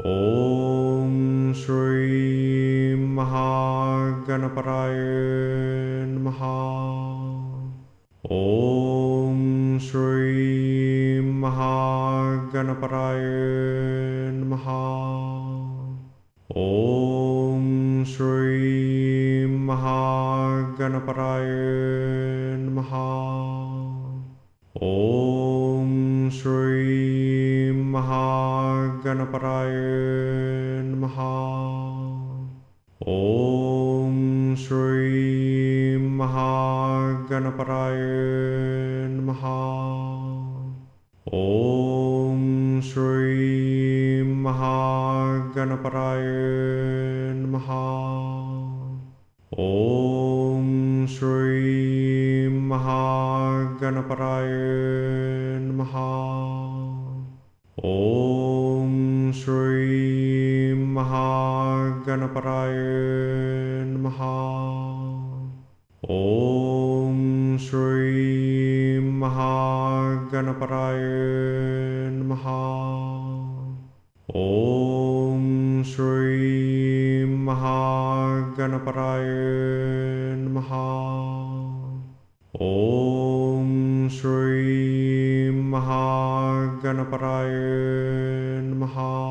ॐ श्रीं महागणपराय नमः। ॐ श्रीं महागणपराय नमः। ॐ श्रीं महागणपराय नमः। ॐ श्रीं महागणपराय नमः ॐ श्रीं महागणपराय नमः ॐ श्रीं महागणपराय नमः ॐ श्रीं महागणपराय नमः ॐ श्रीं महागणपराय नमः। ॐ श्रीं महागणपराय नमः। ॐ श्रीं महागणपराय नमः। ॐ श्रीं महागणपराय नमः।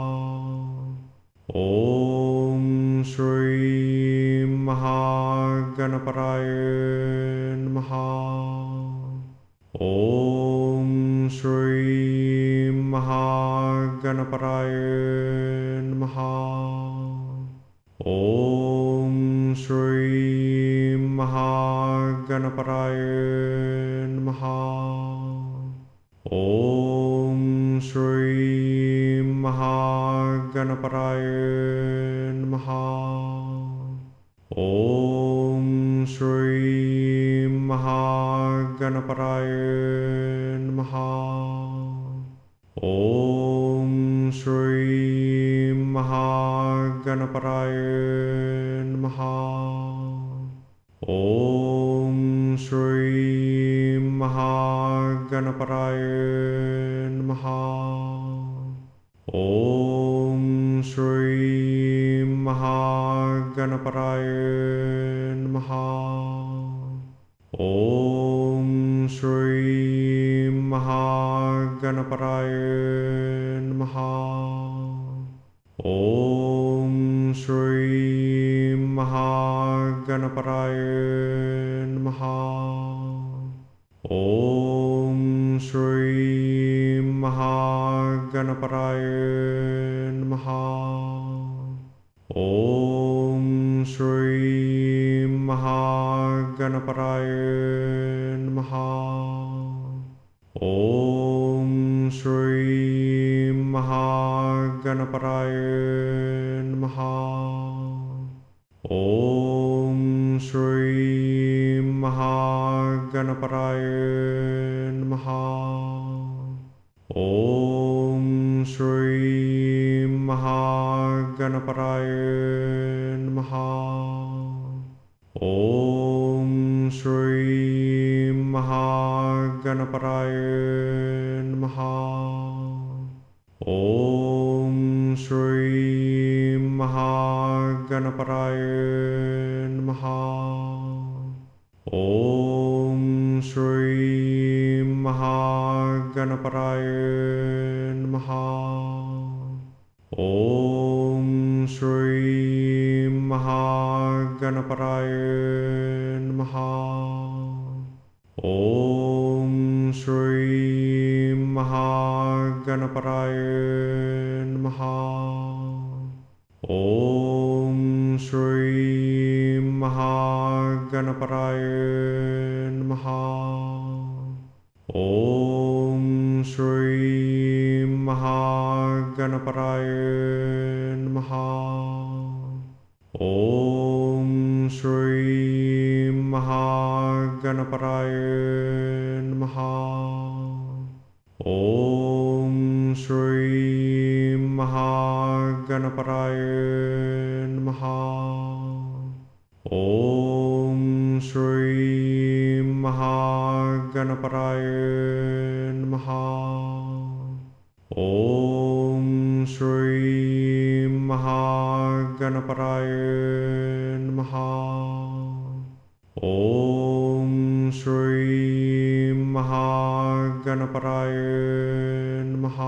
ॐ श्रीं महागणपराय नमः। ॐ श्रीं महागणपराय नमः। ॐ श्रीं महागणपराय नमः। ॐ श्रीं महागणपराय नमः ॐ श्रीं महागणपराय नमः ॐ श्रीं महागणपराय नमः ॐ श्रीं महागणपराय नमः ॐ श्रीं महागणपराय नमः। ॐ श्रीं महागणपराय नमः। ॐ श्रीं महागणपराय नमः। ॐ श्रीं महागणपराय नमः ॐ श्रीं महागणपराय नमः ॐ श्रीं महागणपराय नमः ॐ श्रीं महागणपराय महागणपराय नमः ॐ श्रीं महागणपराय नमः ॐ श्रीं महागणपराय नमः ॐ श्रीं महागणपराय नमः ॐ श्रीं महागणपराय नमः। ॐ श्रीं महागणपराय नमः। ॐ श्रीं महागणपराय नमः। ॐ श्रीं महागणपराय ॐ श्रीं महागणपराय नमः। ॐ श्रीं महागणपराय नमः। ॐ श्रीं महागणपराय महागणपराय नमः ॐ श्रीं महागणपराय नमः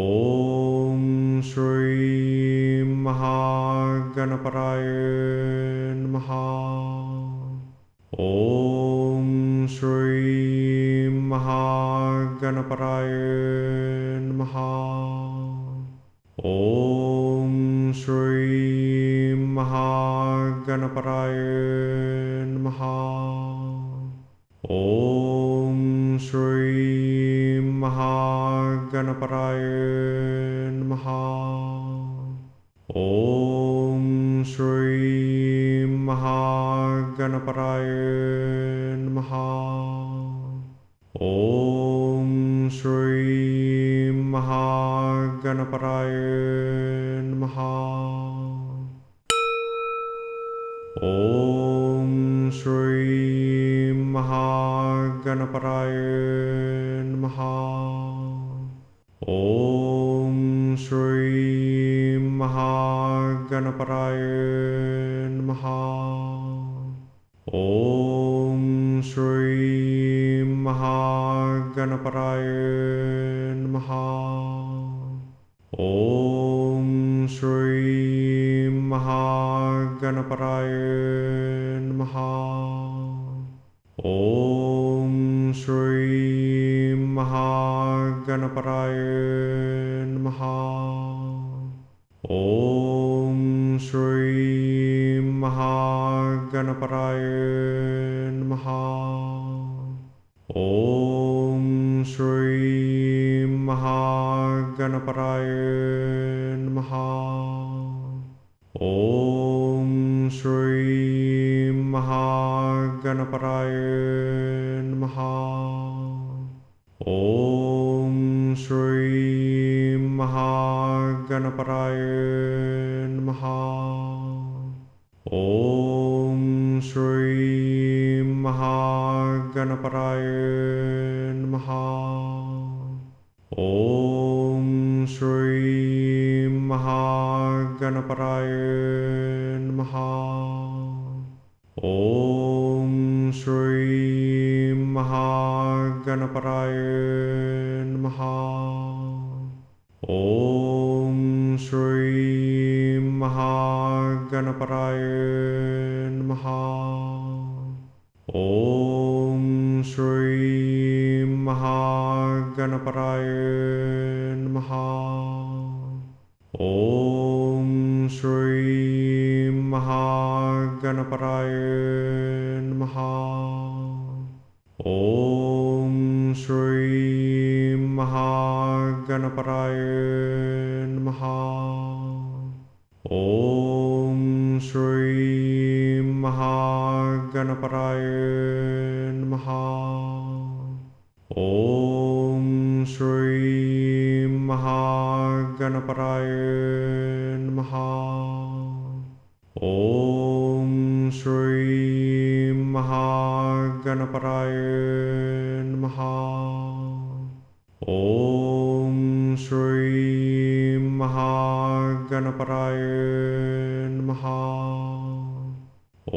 ॐ श्रीं महागणपराय नमः ॐ श्रीं महागणपराय नमः ॐ श्रीं महागणपराय नमः। ॐ श्रीं महागणपराय नमः। ॐ श्रीं महागणपराय नमः। ॐ श्रीं महागणपराय नमः ॐ श्रीं महागणपराय नमः ॐ श्रीं महागणपराय नमः ॐ श्रीं महागणपराय महागणपराय नमः। ॐ श्रीं महागणपराय नमः। ॐ श्रीं महागणपराय नमः। ॐ श्रीं महागणपराय महागणपराय नमः ॐ श्रीं महागणपराय नमः ॐ श्रीं महागणपराय नमः ॐ श्रीं महागणपराय नमः ॐ श्रीं महागणपराय नमः। ॐ श्रीं महागणपराय नमः। ॐ श्रीं महागणपराय नमः। ॐ श्रीं महागणपराय नमः। ॐ श्रीं महागणपराय नमः। ॐ श्रीं महागणपराय नमः। ॐ श्रीं महागणपराय नमः। ॐ श्रीं महागणपराय नमः ॐ श्रीं महागणपराय नमः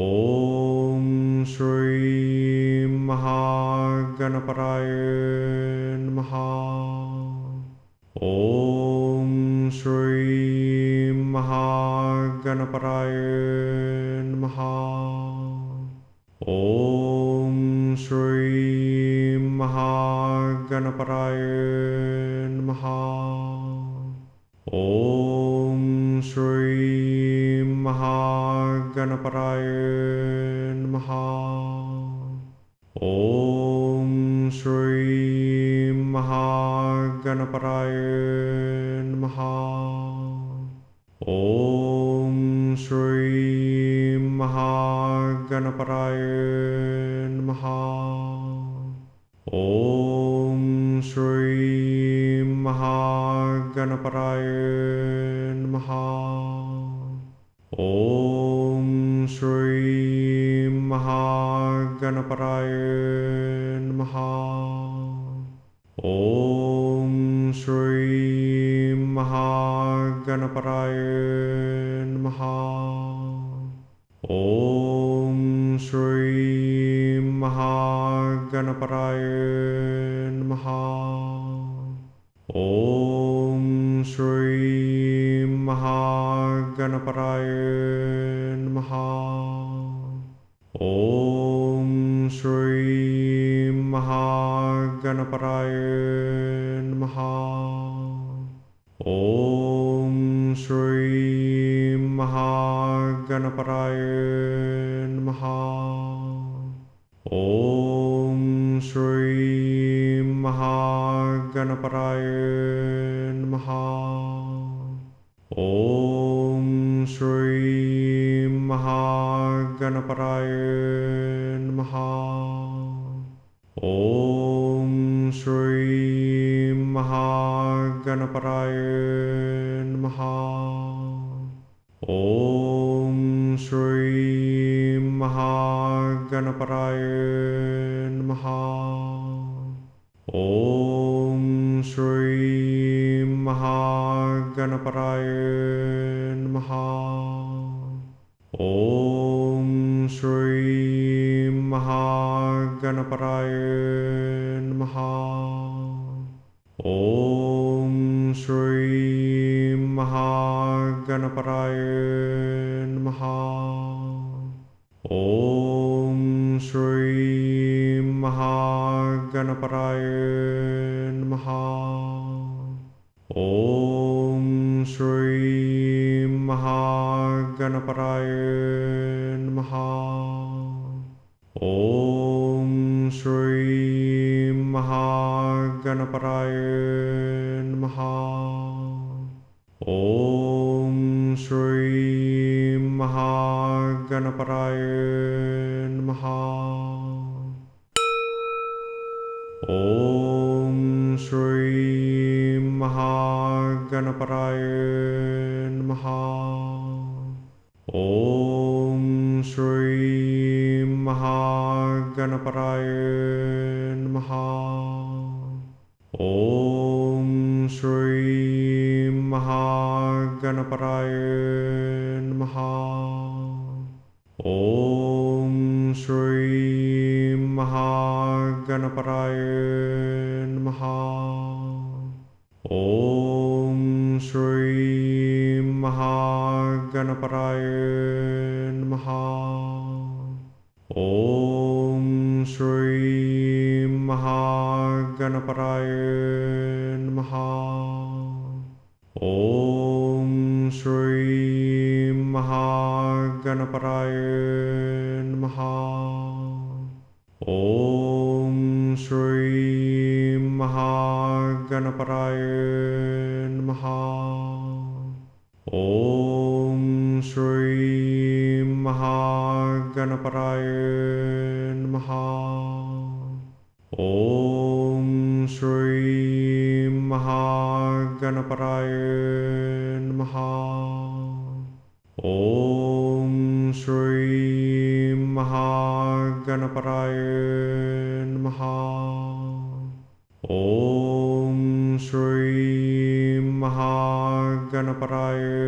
ॐ श्रीं महागणपराय नमः ॐ श्रीं महागणपराय नमः ॐ श्रीं महागणपराय नमः ॐ श्रीं महागणपराय नमः ॐ श्रीं महागणपराय नमः ॐ श्रीं महागणपराय नमः। ॐ श्रीं महागणपराय नमः। ॐ श्रीं महागणपराय नमः। ॐ श्रीं महागणपराय नमः। ॐ श्रीं महागणपराय नमः। ॐ श्रीं महागणपराय नमः। ॐ श्रीं महागणपराय नमः। ॐ श्रीं महागणपराय नमः। महागणपराय नमः ॐ श्रीं महागणपराय नमः ॐ श्रीं महागणपराय नमः ॐ श्रीं महागणपराय महागणपराय नमः ॐ श्रीं महागणपराय नमः ॐ श्रीं महागणपराय नमः ॐ श्रीं महागणपराय नमः ॐ श्रीं महागणपराय नमः। ॐ श्रीं महागणपराय नमः। ॐ श्रीं महागणपराय नमः। ॐ महागणपराय नमः। ॐ श्रीं महागणपराय नमः। ॐ श्रीं महागणपराय नमः। ॐ श्रीं महागणपराय नमः। ॐ महागणपराय नमः ॐ श्रीं महागणपराय नमः ॐ श्रीं महागणपराय नमः ॐ श्रीं महागणपराय नमः ॐ श्रीं महागणपराय नमः। ॐ श्रीं महागणपराय नमः। ॐ श्रीं महागणपराय नमः। ॐ श्रीं महागणपराय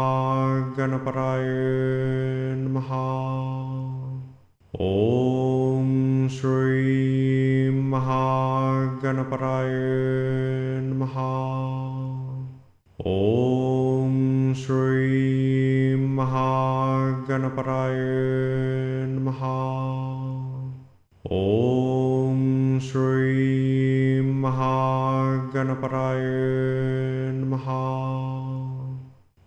महागणपराय नमः ॐ श्रीं महागणपराय नमः ॐ श्रीं महागणपराय नमः ॐ श्रीं महागणपराय नमः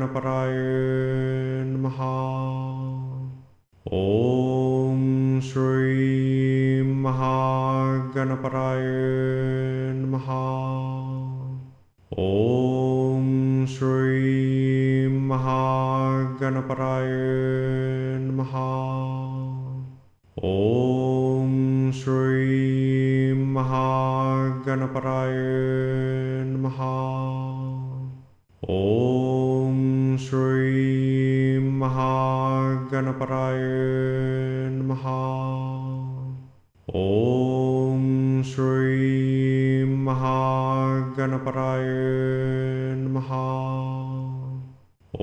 महागणपराय नमः ॐ श्रीं महागणपराय नमः ॐ श्रीं महागणपराय नमः ॐ श्रीं महागणपराय नमः ॐ महागणपराय नमः ॐ श्रीं महागणपराय नमः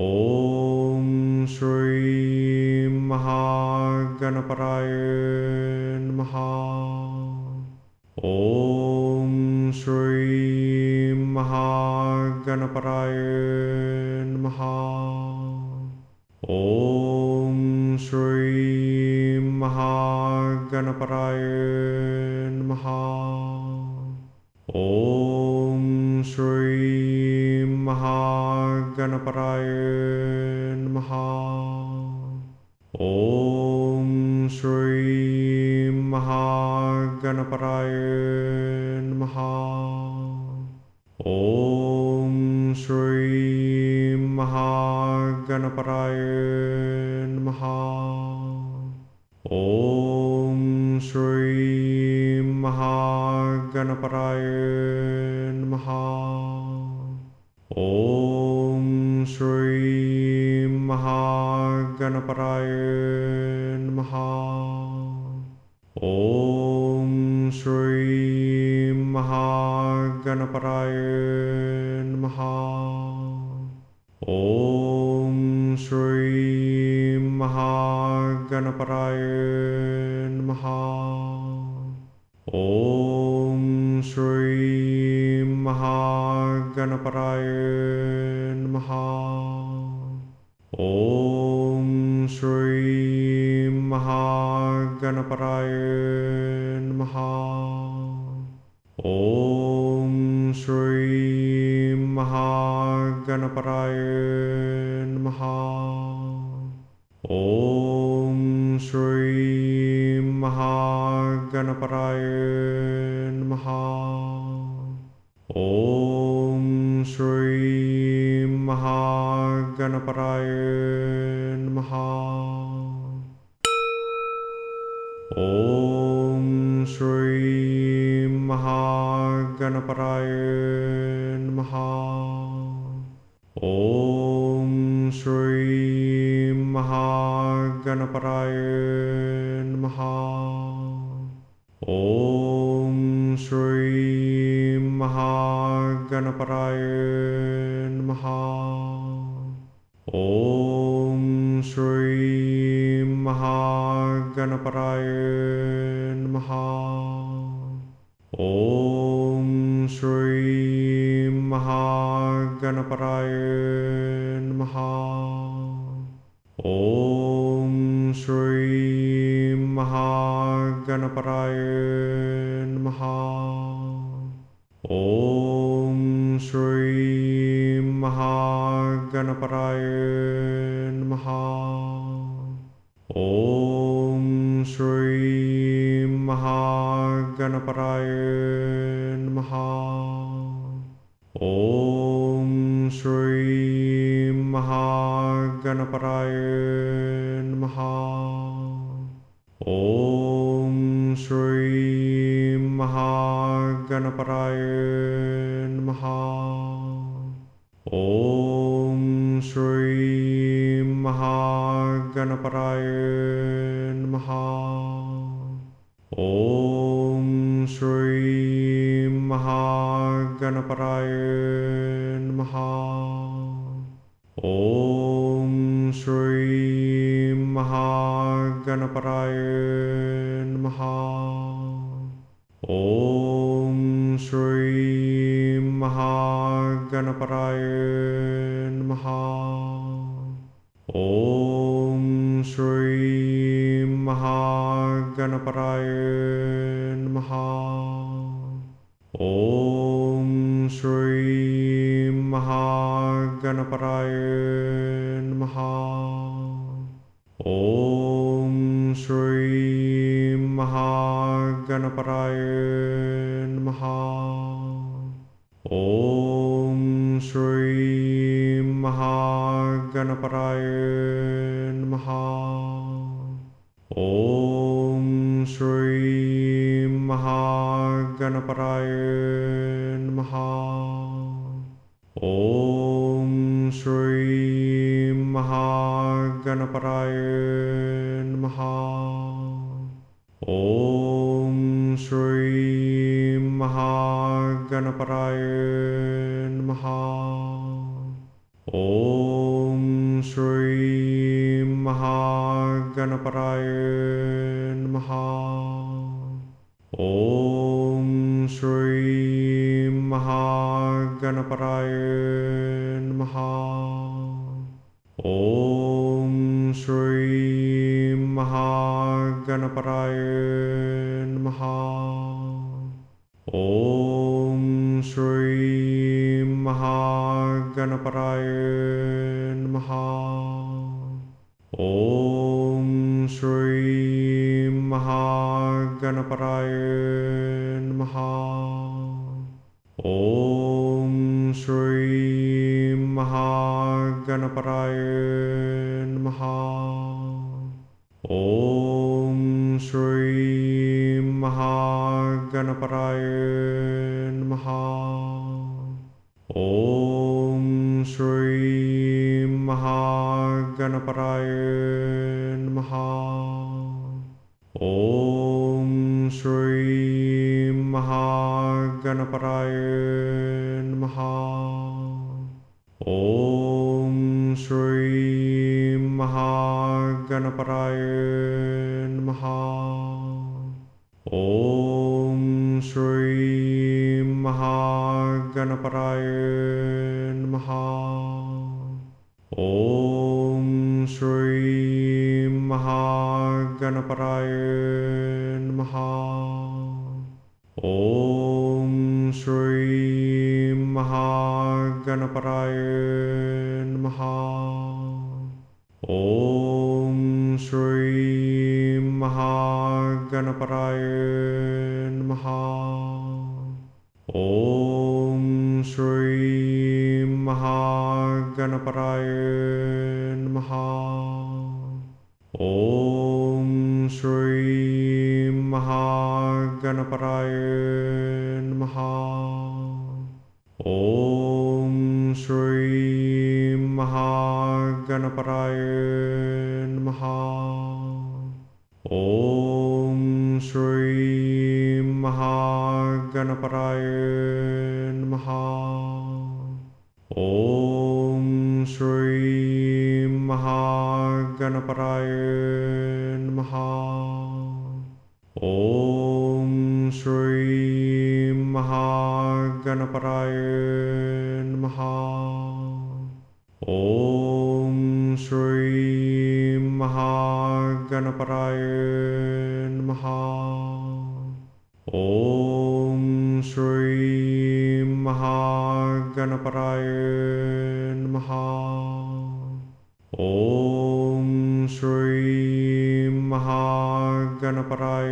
ॐ श्रीं महागणपराय नमः ॐ श्रीं महागणपराय नमः ॐ श्रीं महागणपराय नमः। ॐ श्रीं महागणपराय नमः। ॐ श्रीं महागणपराय नमः। ॐ श्रीं महागणपराय नमः। ॐ श्रीं महागणपराय नमः। ॐ श्रीं महागणपराय नमः। ॐ श्रीं महागणपराय नमः। ॐ श्रीं महागणपराय नमः। ॐ श्रीं महागणपराय नमः। ॐ श्रीं महागणपराय नमः। ॐ श्रीं महागणपराय नमः। ॐ श्रीं महागणपराय नमः। ॐ श्रीं महागणपराय नमः। ॐ श्रीं महागणपराय महागणपराय नमः ॐ श्रीं महागणपराय नमः ॐ श्रीं महागणपराय नमः ॐ श्रीं महागणपराय नमः ॐ श्रीं महागणपराय नमः। ॐ श्रीं महागणपराय नमः। ॐ श्रीं महागणपराय नमः। ॐ श्रीं महागणपराय ॐ श्रीं महागणपराय महागणपराय नमः ॐ श्रीं महागणपराय नमः ॐ श्रीं महागणपराय नमः ॐ श्रीं महागणपराय नमः ॐ श्रीं महागणपराय नमः ॐ श्रीं महागणपराय नमः ॐ श्रीं महागणपराय नमः ॐ महागणपराय नमः ॐ श्रीं महागणपराय नमः ॐ श्रीं महागणपराय नमः ॐ श्रीं महागणपराय नमः ॐ महागणपराय नमः। ॐ श्रीं महागणपराय नमः। ॐ श्रीं महागणपराय नमः। ॐ श्रीं महागणपराय नमः। ॐ श्रीं महागणपराय नमः। ॐ श्रीं महागणपराय नमः। ॐ श्रीं महागणपराय नमः। ॐ श्रीं महागणपराय ॐ श्रीं महागणपराय नमः। ॐ श्रीं महागणपराय नमः। ॐ श्रीं महागणपराय नमः। ॐ श्रीं महागणपराय नमः ॐ श्रीं महागणपराय नमः ॐ श्रीं महागणपराय नमः ॐ श्रीं महागणपराय नमः ॐ श्रीं महागणपराय नमः। ॐ श्रीं महागणपराय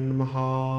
नमः।